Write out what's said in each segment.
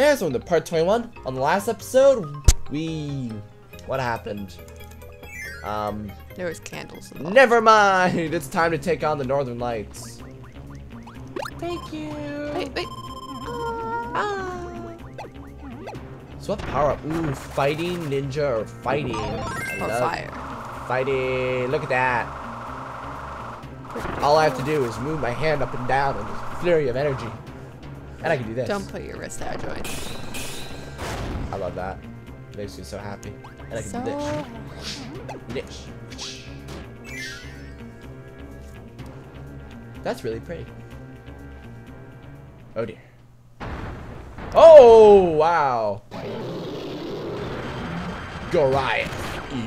Hey, so in the part 21, on the last episode, we... What happened? Um, There was candles involved. never mind! It's time to take on the Northern Lights. Thank you! Wait, wait. Ah. So what power up? Ooh, fighting, ninja, or fighting. I Or fire. Fighting, look at that. All I have to do is move my hand up and down in this flurry of energy. And I can do this. Don't put your wrist out joint. I love that. makes me so happy. And I can So do this. That's really pretty. Oh dear. Oh, wow. Goriath.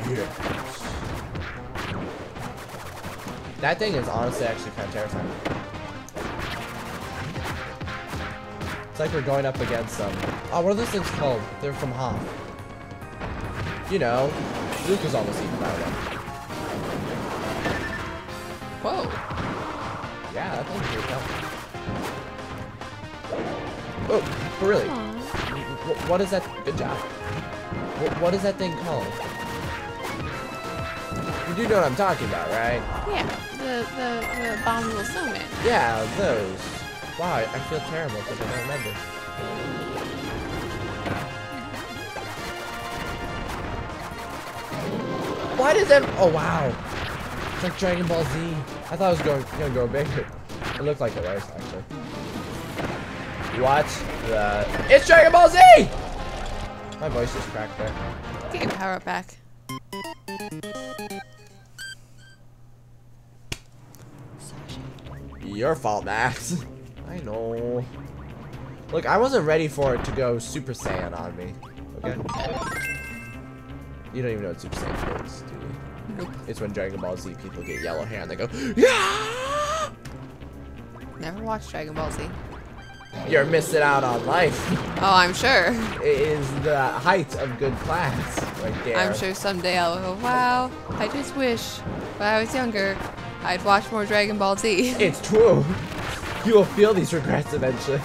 Yes. That thing is honestly actually kind of terrifying. It's like we're going up against them. Oh, what are those things called? They're from Hoth. You know, Luke is almost eaten by one. Whoa. Yeah, that thing's pretty tough. Oh, but really? What is that? Good job. Wh- what is that thing called? You do know what I'm talking about, right? Yeah, the, the, the abominable snowman. Yeah, those. Wow, I feel terrible because I don't remember. Why does that? Oh wow, it's like Dragon Ball Z. I thought it was going gonna go bigger. It looked like it was actually. What the? It's Dragon Ball Z! My voice is cracked there. Get your power up back. Your fault, Max. I know. Look, I wasn't ready for it to go Super Saiyan on me. Okay? You don't even know what Super Saiyan is, do you? Nope. It's when Dragon Ball Z people get yellow hair and they go, Yeah! Never watched Dragon Ball Z. You're missing out on life. Oh, I'm sure. it is the height of good class right there. I'm sure someday I'll go, wow, I just wish when I was younger I'd watch more Dragon Ball Z. It's true. You will feel these regrets eventually.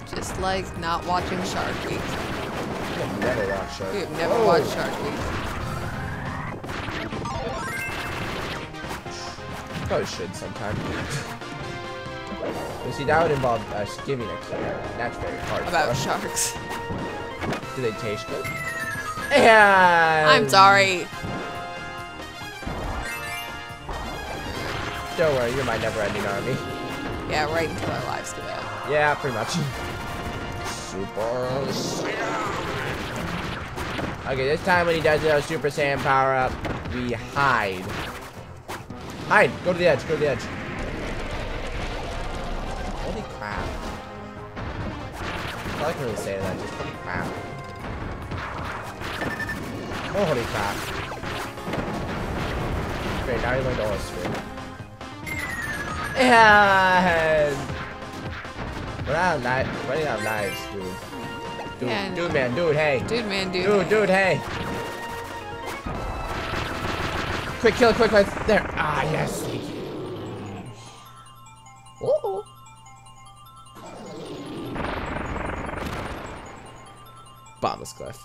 It's just like not watching Shark Week. I've never watched Shark. We have never Oh. watched Shark Week. Probably should sometime. But see, that would involve uh, giving next year. That's very hard. About us. sharks. Do they taste good? And I'm sorry. Don't worry, you're my never-ending army. Yeah, right until our lives give out. Yeah, pretty much. Super Saiyan. Okay, this time when he does a Super Saiyan power up, we hide. Hide. Go to the edge. Go to the edge. Holy crap. I can really say that. Just holy crap. Oh, holy crap. Great, now you learned all history. And we're out of knives. Running out of knives, dude. Dude, Yeah, dude, man, dude, hey. Dude, man, dude. Dude, dude, hey. Quick kill, quick, quick. There. Ah, yes. Ooh. Bottomless cliff.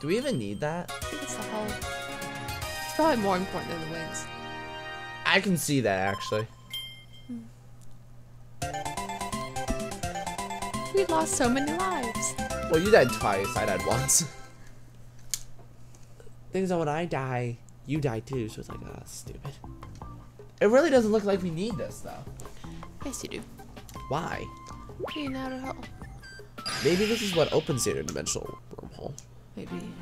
Do we even need that? It's the whole. It's probably more important than the wings. I can see that actually. We lost so many lives. Well, you died twice. I died once. Things that when I die, you die too. So it's like, ah, stupid. It really doesn't look like we need this though. Yes, you do. Why? Being out at all. Maybe this is what opens the interdimensional wormhole. Maybe.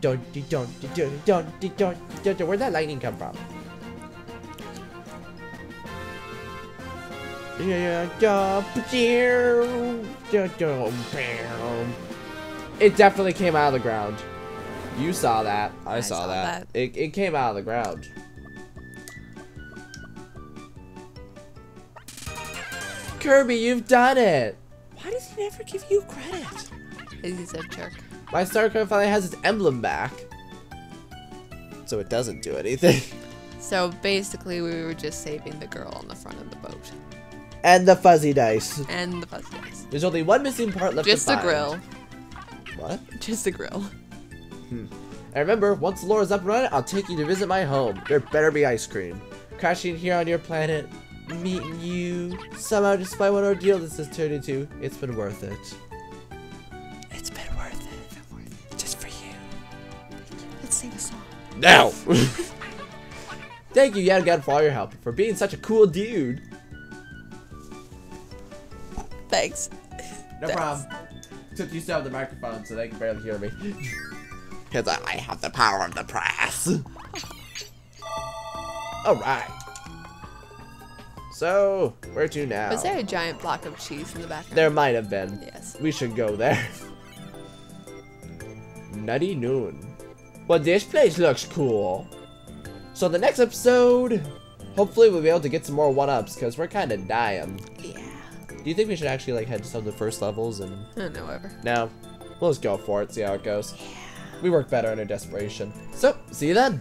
Don't don't don't don't don't don't. Where'd that lightning come from? It definitely came out of the ground. You saw that. I, I saw, saw that. that. It, it came out of the ground. Kirby, you've done it. Why does he never give you credit? He's a jerk. My Starcutter finally has its emblem back. So it doesn't do anything. So basically, we were just saving the girl on the front of the boat. And the fuzzy dice. And the fuzzy dice. There's only one missing part left Just to a grill. What? Just a grill. Hmm. And remember, once Lor's up and running, I'll take you to visit my home. There better be ice cream. Crashing here on your planet, meeting you. Somehow, despite what ordeal this has turned into, it's been worth it. It's been worth it. Just for you. Let's sing a song. Now! Thank you yet again for all your help, for being such a cool dude. Thanks. No Thanks. problem. Took you still have the microphone so they can barely hear me. Because I have the power of the press. Alright. So, where to now? Was there a giant block of cheese in the background? There might have been. Yes. We should go there. Nutty Noon. Well, this place looks cool. So the next episode, hopefully we'll be able to get some more one-ups because we're kind of dying. Yeah. Do you think we should actually like head to some of the first levels and I don't know, whatever. no? We'll just go for it, see how it goes. Yeah. We work better under desperation. So, see you then.